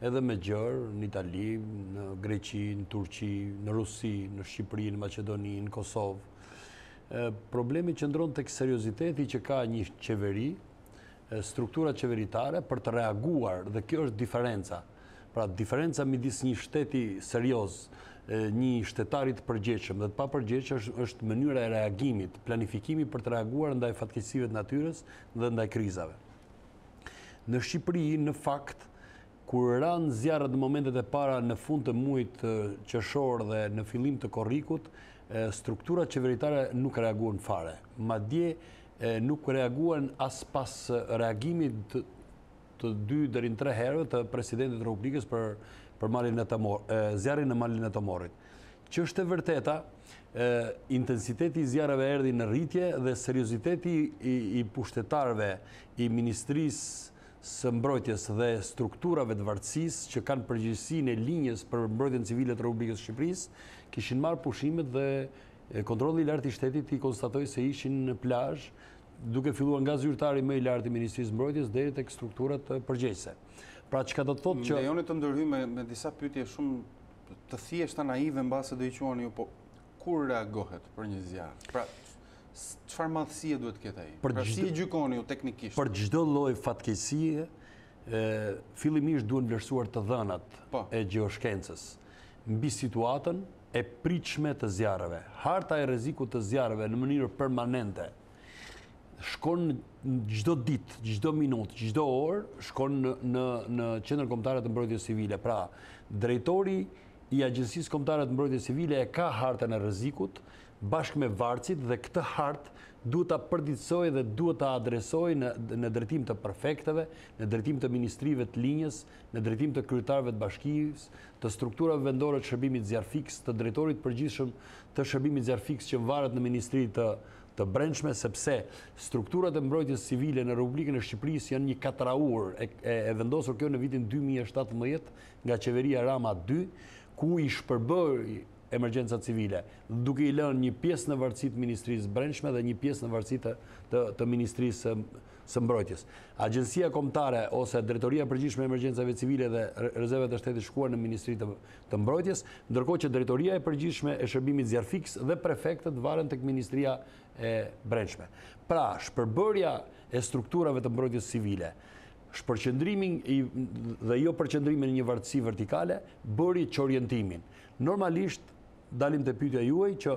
edhe më gjerë, në Itali, në Greqi, në Turqi, në Rusi, në Shqipëri, në Maqedoni, në Kosovë. Problemi qëndron tek serioziteti që ka një qeveri, strukturat qeveritare për të reaguar dhe kjo është diferenca. Pra, diferenca midis një shteti serioz, një shtetari të përgjegjshëm dhe të papërgjegjshëm është mënyra e reagimit, planifikimi për të reaguar ndaj fatkeqësive të natyrës dhe ndaj krizave. Në Shqipëri, në fakt, kur ranë zjarret në momentet e para në fund të muajit qershor dhe në fillim të korrikut, strukturat qeveritare nuk reaguan fare. Madje nuk reaguan as pas reagimit të dy deri në tre herëve të Presidentit të Republikës për zjarrin në Malin e Tomorrit. Ç'është e vërteta, intensiteti i zjarreve erdhi në rritje dhe serioziteti i pushtetarëve, i Ministrisë së Mbrojtjes dhe strukturave të vartësisë që kanë përgjegjësinë e linjës për mbrojtjen civile të Republikës së Shqipërisë, kishin marrë pushimet dhe Kontrolli i Lartë i Shtetit i konstatoi se ishin në plazh, duke filluar nga zyrtari më i lartë i Ministrisë së Mbrojtjes deri tek strukturat përgjegjëse. Pra çka do të thotë që Më lejoni të ndërhyj me disa pyetje shumë të thjeshta naive mbase do i quani ju, po kur reagohet për një zjarr? Pra, çfarë madhësie duhet të ketë ai? Po pra, si gjykoni ju teknikisht? Për çdo lloj fatkeqësie, fillimisht duhen vlerësuar të dhënat po. e gjeoshkencës mbi situatën e pritshme të zjarreve. Harta e rrezikut të zjarreve në mënyrë permanente shkon çdo ditë, çdo minutë, çdo orë, shkon në, në, në Qendrën Kombëtare të Mbrojtjes Civile. Pra, drejtori i Agjencisë Kombëtare të Mbrojtjes Civile e ka hartën e rrezikut, bashkë me vartësit dhe këtë hartë duhet ta përditësojë dhe duhet ta adresojë në, në drejtim të prefektëve, në drejtim të ministrive të linjës, në drejtim të kryetarëve të bashkisë, të strukturave vendore të shërbimit zjarrfikës, të drejtorit të përgjithshëm të shërbimit zjarrfikës që varet në ministri të të brendshme sepse strukturat e mbrojtjes civile në Republikën e Shqipërisë janë një katrahurë e vendosur kjo në vitin dy mijë e shtatëmbëdhjetë nga qeveria Rama dy ku i shpërbëri emergjencat civile duke i lënë një pjesë në vartësi të Ministrisë së Brendshme dhe një pjesë në vartësi të të të Ministrisë së Mbrojtjes. Agjencia Kombëtare ose Drejtoria e Përgjithshme e Emergjencave Civile dhe Rezervat e Shtetit shkuan në Ministri të të Mbrojtjes, ndërkohë që Drejtoria e Përgjithshme e Shërbimit Zjarrfikës dhe prefektët varen tek Ministria e Brendshme. Pra, shpërbërja e strukturave të Mbrojtjes Civile, shpërqendrimi dhe jo përqendrimi në një vartësi vertikale, bëri çorientimin. Normalisht, dalim te pyetja juaj që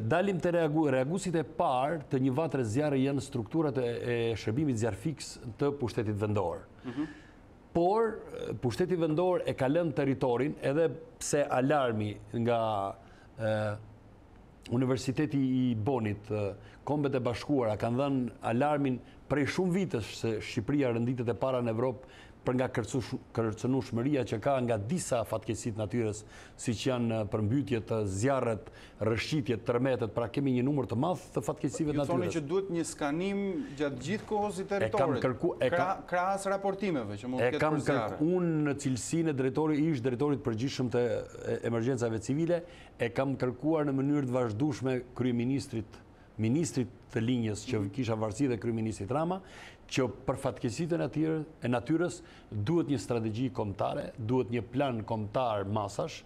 Dalim të reagojë. Reagusit e parë të një vatre zjarri janë strukturat e shërbimit zjarrfikës të pushtetit vendor. Mhm. Por, pushteti vendor e ka lënë territorin edhe pse alarmi nga Universiteti i Bonit, kombet e bashkuara, kanë dhënë alarmin prej shumë vitesh se Shqipëria renditet e para në Evropë për nga kërcënueshmëria që ka nga disa fatkeqësi të natyrës, siç janë përmbytjet, zjarret, rrëshqitjet, tërmetet, pra kemi një numër të madh të fatkeqësive të natyrës. Ju thoni që duhet një skanim gjatë gjithë kohës i territorit, krahas raportimeve që mund të ketë për zjarre? E kam kërkuar unë në cilësinë e ish-drejtorit të përgjithshëm të Emergjencave Civile, e kam kërkuar në mënyrë të vazhdueshme kryeministrit ministrit të linjës që mhm. kisha varësi dhe kryeministrit Rama, që për fatkeqësitë e natyrë, e natyrës, duhet një strategji kombëtare, duhet një plan kombëtar masash,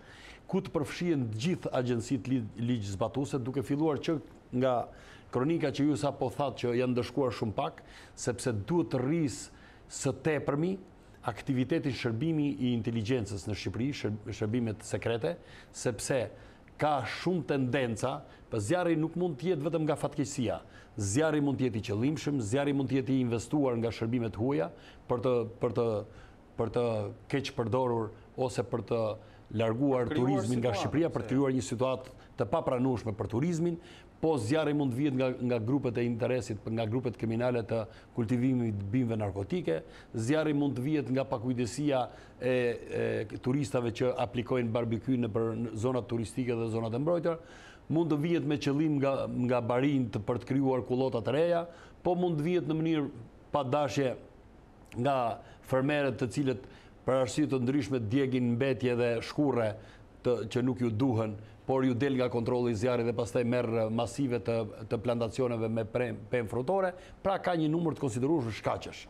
ku të përfshihen gjithë agjencitë ligjzbatuese, duke filluar që nga kronika që ju sapo thatë që janë ndëshkuar shumë pak, sepse duhet të rrisë së tepërmi aktivitetin shërbimi i inteligjencës në Shqipëri, shërbimet sekrete, sepse ka shumë tendenca, po zjarri nuk mund të jetë vetëm nga fatkeqësia. Zjarri mund të jetë i qëllimshëm, zjarri mund të jetë i investuar nga shërbime të huaja për të për të për të keqpërdorur ose për të larguar turizmin nga Shqipëria, për të krijuar një situatë të papranueshme për turizmin, Po zjarri mund të vihet nga nga grupet e interesit, nga grupet kriminale të kultivimit të bimëve narkotike, zjarri mund të vihet nga pakujdesia e turistave që aplikojnë barbecue nëpër zonat turistike dhe zonat e mbrojtura, mund të vihet me qëllim nga nga barinjtë për të krijuar kullota të reja, po mund të vihet në mënyrë pa dashje nga fermerët të cilët për arsye të ndryshme djegin mbetje dhe shkurre që nuk ju duhen, por ju del nga kontrolli zjarri dhe pastaj merr masive të të plantacioneve me pemë frutore, pra ka një numër të konsiderueshëm shkaqesh.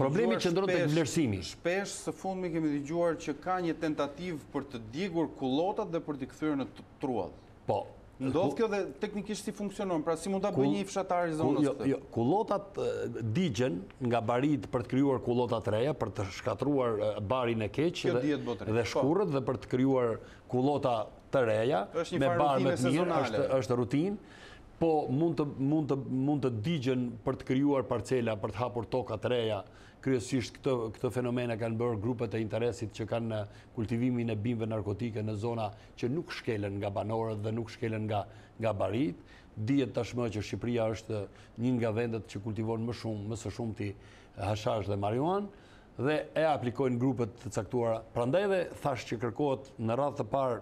Problemi qëndron tek vlerësimi. Shpesh së fundmi kemi dëgjuar që ka një tentativë për të djegur kullotat dhe për t'i kthyer në truall. Po, Ndodh kjo dhe teknikisht si funksionon, pra si mund ta bëjë një fshatar i zonës jo, këtë? Jo, kullotat digjen nga barinjtë për të krijuar kullota të reja, për të shkatërruar barin e keq dhe, dhe po. shkurret dhe për të krijuar kullota të reja me bar më të mirë, është është rutinë. Po mund të mund të mund të digjen për të krijuar parcela, për të hapur toka të reja. Kryesisht këtë këtë fenomen e kanë bërë grupet e interesit që kanë kultivimin e bimëve narkotike në zona që nuk shkelen nga banorët dhe nuk shkelen nga nga barinjtë. Dihet tashmë që Shqipëria është një nga vendet që kultivon më shumë, më së shumti hashash dhe marijuanë dhe e aplikojnë grupe të caktuara. Prandaj edhe thash që kërkohet në radhë të parë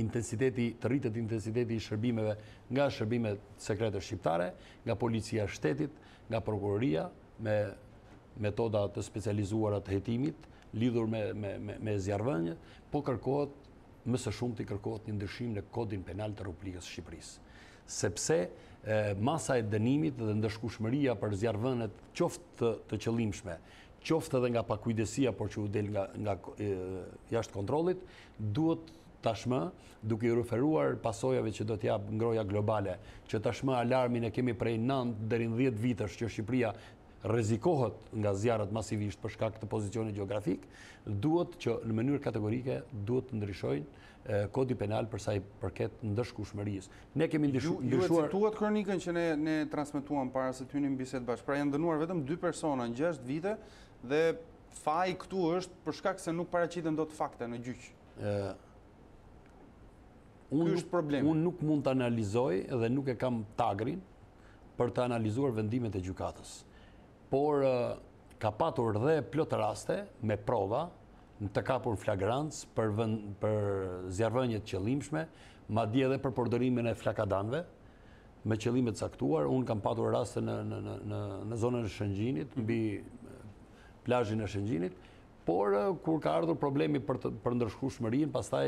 intensiteti, të rritet intensiteti i shërbimeve nga shërbimet sekrete shqiptare, nga policia e shtetit, nga prokuroria me metoda të specializuara të hetimit, Lidhur me zjarrvëniet, po kërkohet, më së shumti kërkohet një ndryshim në Kodin Penal të Republikës së Shqipërisë. Sepse masa e dënimit dhe ndëshkueshmëria për zjarrvëniet qoftë të qëllimshme, qoftë edhe nga pakujdesia por që u del nga jashtë kontrollit, duhet tashmë, duke iu referuar pasojave që do të japë ngrohja globale, që tashmë alarmin e kemi prej nëntë deri në dhjetë vitesh që Shqipëria rrezikohet nga zjarret masivisht për shkak të pozicionit gjeografik, duhet që në mënyrë kategorike duhet të ndryshojë Kodi Penal për sa i përket ndëshkueshmërisë. Ne kemi ndryshuar Ju e cituat kronikën që ne ne transmetuam para se të hynim në bisedë bashkë. Pra janë dënuar vetëm dy persona në gjashtë vite dhe faji këtu është për shkak se nuk paraqiten dot fakte në gjyq. Ky është problemi. Unë nuk mund të analizoj dhe nuk e kam tagrin për të analizuar vendimet e gjykatës. Por ka patur dhe plot raste me prova të kapur në flagrancë për për zjarrvënie të qëllimshme, madje edhe për përdorimin e flakadanëve me qëllime të caktuara. Unë kam patur raste në në në në zonën e Shëngjinit, mbi plazhin e Shëngjinit, Por kur ka ardhur problemi për të për ndëshkueshmërinë, pastaj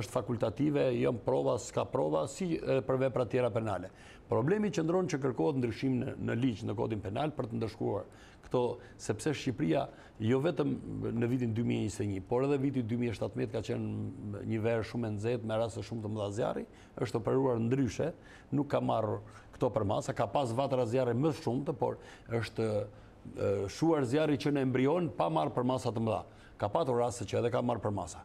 është fakultative, janë prova, s'ka prova, si edhe për vepra të tjera penale. Problemi qëndron që kërkohet ndryshim në në ligj, në Kodin Penal për të ndëshkuar këto, sepse Shqipëria jo vetëm në vitin dy mijë e njëzet e një, por edhe viti dy mijë e shtatëmbëdhjetë ka qenë një verë shumë e nxehtë me raste shumë të mëdha zjarri, është operuar ndryshe, nuk ka marrë këto përmasa, ka pas vatra zjarri më të shumta, por është shuar zjarri që në embrion pa marrë përmasa të mëdha. Ka patur raste që edhe ka marrë përmasa.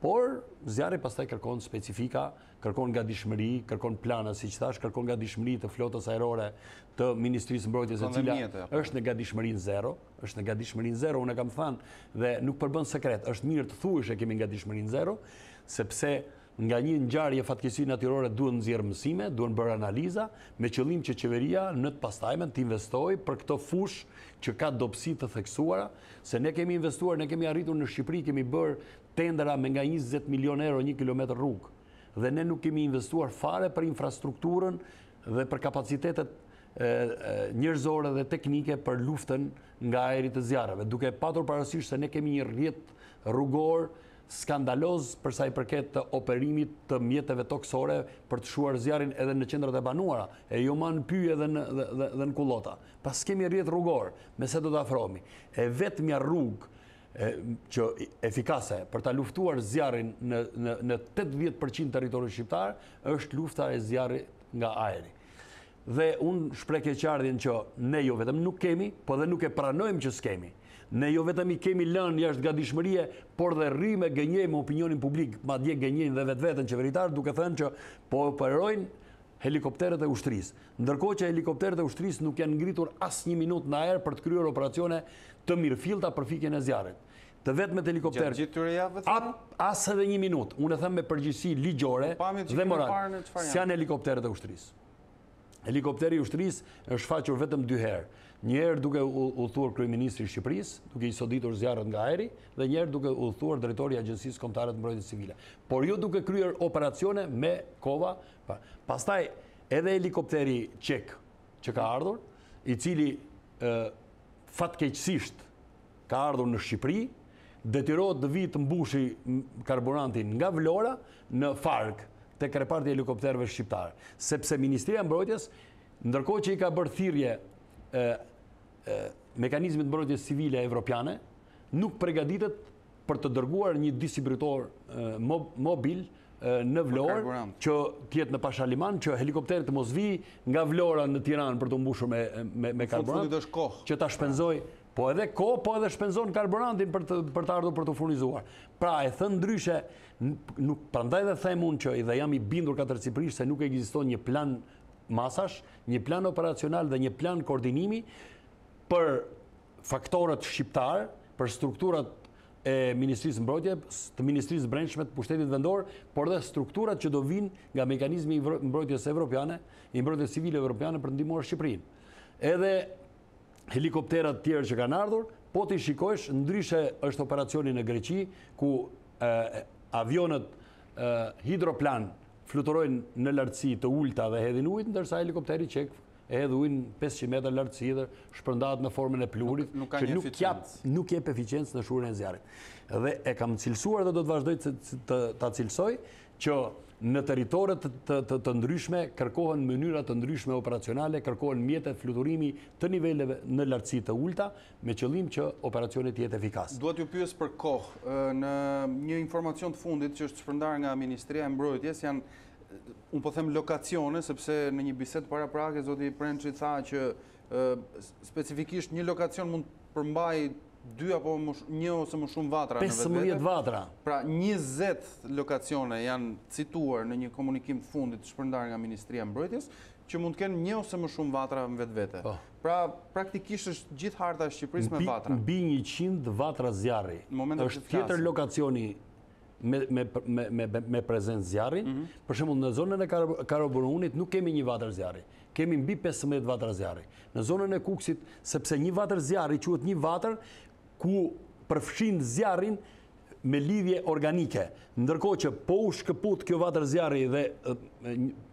Por zjarri pastaj kërkon specifika, kërkon gatishmëri, kërkon plana, siç thash, kërkon gatishmëri të flotës ajrore të Ministrisë së Mbrojtjes e cila është në gatishmërinë zero, është në gatishmërinë zero, unë e kam thënë dhe nuk përbën sekret, është mirë të thuhet e kemi në gatishmërinë zero, sepse Nga një ngjarje fatkeqësi natyrore duhen nxjerrë mësime, duhen bërë analiza, me qëllim që qeveria në të pastajmen të investojë për këtë fushë që ka dobësi të theksuara, se ne kemi investuar, ne kemi arritur në Shqipëri, kemi bërë tendera me nga njëzet milionë euro një kilometër rrugë dhe ne nuk kemi investuar fare për infrastrukturën dhe për kapacitetet njerëzore dhe teknike për luftën nga ajri të zjarreve, duke patur parasysh se ne kemi një rrjet rrugor Skandaloz për sa i përket të operimit të mjeteve tokësore për të shuar zjarrin edhe në qendrat e banuara, e jo ma në pyje dhe në dhe në kullota. Pa s'kemi rrjet rrugor, me se do të afrohemi. E vetmja rrugë që efikase për ta luftuar zjarrin në në në tetëdhjetë për qind të territorit shqiptar është lufta e zjarrit nga ajri. Dhe unë shpreh keqardhjen që ne jo vetëm nuk kemi, por dhe nuk e pranojmë që s'kemi. Ne jo vetëm i kemi lënë jashtë gatishmërie, por dhe rrimë e gënjejmë opinionin publik, madje gënjejnë dhe vetveten qeveritarët duke thënë që po operojnë helikopterët e ushtrisë. Ndërkohë që helikopterët e ushtrisë nuk janë ngritur as një minutë në ajër për të kryer operacione të mirëfillta për fikjen e zjarrit. Të vetmit helikopterë. Gjatë gjithë këtyre javëve të tjera? As edhe një minutë. Unë e them me përgjegjësi ligjore dhe morale. S'janë helikopterët e ushtrisë. Helikopteri i ushtrisë është shfaqur vetëm dy herë. Një herë duke udhëtuar kryeministri i Shqipërisë, duke i soditur zjarret nga ajri, dhe një herë duke udhëtuar drejtori i Agjencisë Kombëtare të Mbrojtjes Civile, por jo duke kryer operacione me kova. Pastaj edhe helikopteri çek që ka ardhur, i cili fatkeqësisht ka ardhur në Shqipëri, detyrohet të vijë të mbushi karburantin nga Vlora në Farkë, tek reparti i helikopterëve shqiptar, sepse Ministria e Mbrojtjes, ndërkohë që i ka bërë thirrje Mekanizmit të Mbrojtjes Civile Evropiane, nuk pregaditet për të dërguar një distributor mobil në Vlorë që të jetë në Pashaliman, që helikopteri të mos vijë nga Vlora në Tiranë për t'u mbushur me karburant, që ta shpenzojë Po edhe kohë, po edhe shpenzon karburantin për të për të ardhur për t'u furnizuar. Pra e thënë ndryshe, nuk prandaj dhe them unë që dhe jam i bindur katërcipërisht se nuk ekziston një plan masash, një plan operacional dhe një plan koordinimi për faktorët shqiptar, për strukturat e Ministrisë së Mbrojtjes, të Ministrisë së Brendshme, të Pushtetit Vendor, por dhe strukturat që do vijnë nga mekanizmi i mbrojtjes evropiane, i mbrojtjes civile evropiane për të ndihmuar Shqipërinë. Edhe helikopterat e tjerë që kanë ardhur, po t'i shikojsh, ndryshe është operacioni në Greqi, ku avionët hidroplan fluturojnë në lartësi të ulta dhe hedhin ujtë, ndërsa helikopteri çek e hedh ujnë 500 metër lartësi dhe shpërndahet në formën e pluhurit, që nuk jap, nuk jep eficiencë në shuarjen e zjarrit. Dhe e kam cilësuar dhe do të vazhdoj ta cilësoj, që në territore të ndryshme kërkohen mënyra të ndryshme operacionale, kërkohen mjete fluturimi të niveleve në lartësi të ulta, me qëllim që operacioni të jetë efikas. Dua t'ju pyes për kohë. Në një informacion të fundit që është shpërndarë nga Ministria e Mbrojtjes janë, unë po them lokacione, sepse në një bisedë paraprake zoti Prençi tha që specifikisht një lokacion mund të përmbajë dy apo një ose më shumë vatra në vetvete. 15 vatra. Pra 20 lokacione janë cituar në një komunikim të fundit të shpërndarë nga Ministria e Mbrojtjes, që mund të kenë një ose më shumë vatra në vetvete. Po. Pra praktikisht është gjithë harta e Shqipërisë me vatra. Mbi 100 vatra zjarri. Në momentin që flasim. Është tjetër lokacioni me prezencë zjarri, për shembull në zonën e Karaburunit nuk kemi një vatër zjarri, kemi mbi pesëmbëdhjetë vatra zjarri. Në zonën e Kukësit, sepse një vatër zjarri quhet një vatër ku përfshin zjarrin me lidhje organike, ndërkohë që po u shkëput kjo vatër zjarri dhe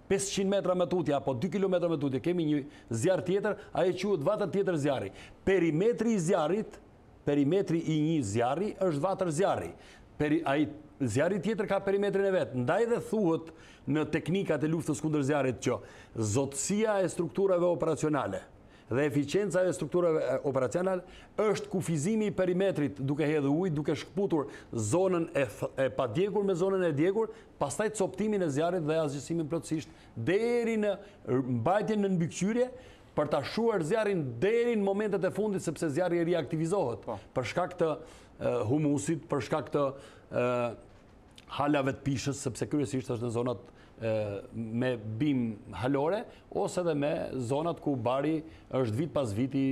pesëqind metra më tutje apo dy kilometra më tutje kemi një zjarr tjetër, ajo quhet vatër tjetër zjarri. Perimetri i zjarrit perimetri i një zjarri është vatër zjarri. Peri, ai, zjarri tjetër ka perimetrin e vet. Ndaj dhe thuhet në teknikat e luftës kundër zjarrit që zotësia e strukturave operacionale dhe eficienca e strukturave operacionale është kufizimi i perimetrit duke hedhur ujë, duke shkëputur zonën e, e padjegur me zonën e djegur, pastaj copëtimin e zjarrit dhe asgjësimin plotësisht deri në mbajtjen nën mbikëqyrje për ta shuar zjarrin deri në momentet e fundit sepse zjarri riaktivizohet po. për shkak të humusit, për shkak të halave të pishës, sepse kryesisht është në zonat me bimë halore, ose dhe me zonat ku bari është vit pas viti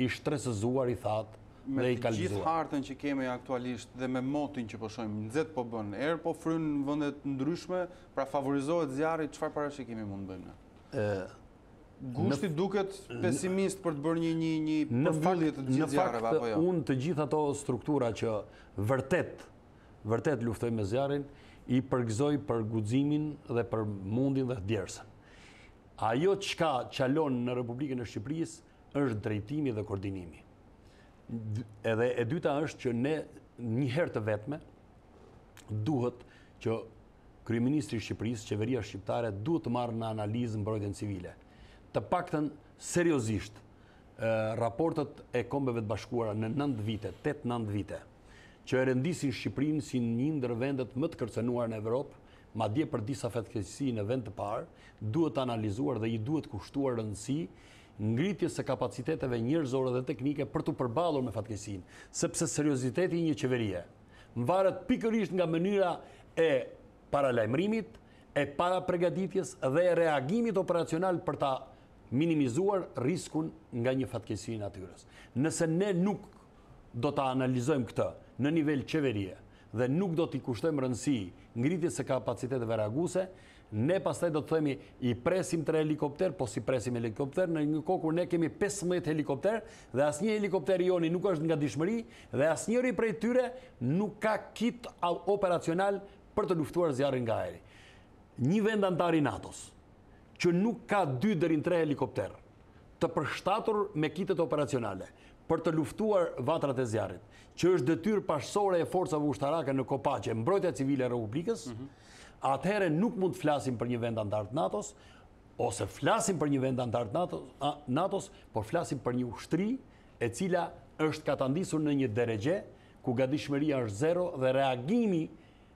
i shtresëzuar, i thatë, dhe i kalëzuar. Me gjithë hartën që kemi aktualisht dhe me motin që përshojmë, po nxehtë po bën, erë po fryn në vende të ndryshme, pra favorizohet zjarri, çfarë parashikimi mund të bëjmë në? Gushti duket pesimist për të bërë një një një përmbyllje të gjithë zjarreve apo jo? Unë të gjithë ato struktura që vërtet vërtet luftojnë me zjarrin, i përgëzoj për guximin dhe për mundin dhe djersën. Ajo çka çalon në Republikën e Shqipërisë është drejtimi dhe koordinimi. Edhe e dyta është që ne një herë të vetme duhet që Kryeministri i Shqipërisë, Qeveria shqiptare duhet të marrë në analizë mbrojtjen civile, të paktën seriozisht, raportet e Kombeve të Bashkuara në nëntë vite, tetë-nëntë vite, që e rendisin Shqipërinë si një ndër vendet më të kërcënuara në Evropë, madje për disa fatkeqësi në vend të parë, duhet analizuar dhe i duhet kushtuar rëndësi ngritjes së kapaciteteve njerëzore dhe teknike për t'u përballur me fatkeqësinë, sepse serioziteti i një qeverie, mvaret pikërisht nga mënyra e paralajmërimit, e parapërgatitjes dhe e reagimit operacional për ta minimizuar riskun nga një fatkeqësi natyrës. Nëse ne nuk do ta analizojmë këtë në nivel qeverie dhe nuk do t'i kushtojmë rëndësi ngritjes së kapaciteteve reaguese, Ne pastaj do të themi i presim tre helikopter, po si presim helikopter në një kohë kur ne kemi 15 helikopter dhe asnjë helikopter i joni nuk është në gatishmëri dhe asnjëri prej tyre nuk ka kit operacional për të luftuar zjarrin nga ajri. Një vend anëtar i NATO-s që nuk ka dy deri në tre helikopter të përshtatur me kitet operacionale për të luftuar vatrat e zjarrit, që është detyrë parësore e forcave ushtarake në kohë paqe, mbrojtja civile e Republikës, atëherë nuk mund të flasim për një vend anëtar të NATO-s, ose flasim për një vend anëtar të NATO-s, por flasim për një ushtri e cila është katandisur në një deregje ku gatishmëria është zero dhe reagimi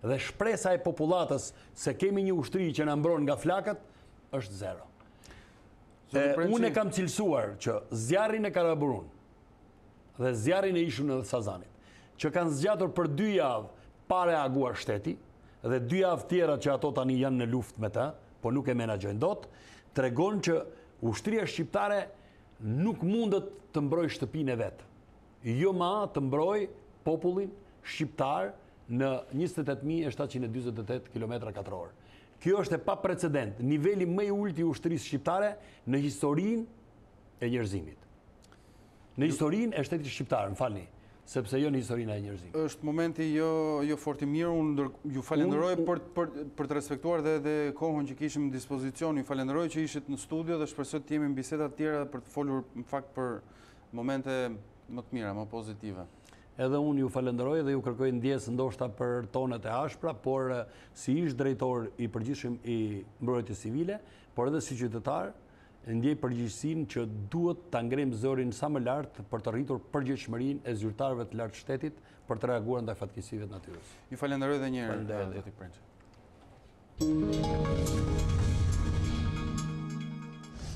dhe shpresa e popullatës se kemi një ushtri që na mbron nga flakët, është zero. Unë e kam cilësuar që zjarri në Karaburun, dhe zjarri në ishullin e Sazanit, që kanë zgjatur për dy javë pa reaguar shteti dhe dy javë tjera që ato tani janë në luftë me të, por nuk e menaxhojnë dot, tregon që ushtria shqiptare nuk mundet të mbrojë shtëpinë e vet. Jo ma të mbrojë popullin shqiptar në njëzet e tetë mijë e shtatëqind e dyzet e tetë kilometra katrorë. Kjo është e paprecedent, niveli më i ulët i ushtrisë shqiptare në historinë e njerëzimit. Në historinë e shtetit shqiptar, më falni, sepse jo në historinë e njerëzimit. Është momenti jo, jo fort i mirë, unë ndër, ju falenderoj për, për, për të respektuar dhe, dhe kohën që kishim në dispozicion, ju falenderoj që ishit në studio dhe shpresoj të jemi në biseda të tjera për të folur në fakt për momente më të mira, më pozitive. Edhe unë ju falenderoj dhe ju kërkoj ndjesë ndoshta për tonet e ashpra, por si ish drejtor i përgjithshëm i mbrojtjes civile, por edhe si qytetar, E ndjej përgjegjësinë që duhet ta ngremë zërin sa më lart për të rritur përgjegjshmërinë e zyrtarëve të lartë të shtetit për të reaguar ndaj fatkeqësive të natyrës. Ju falenderoj edhe një herë, zoti Prençe.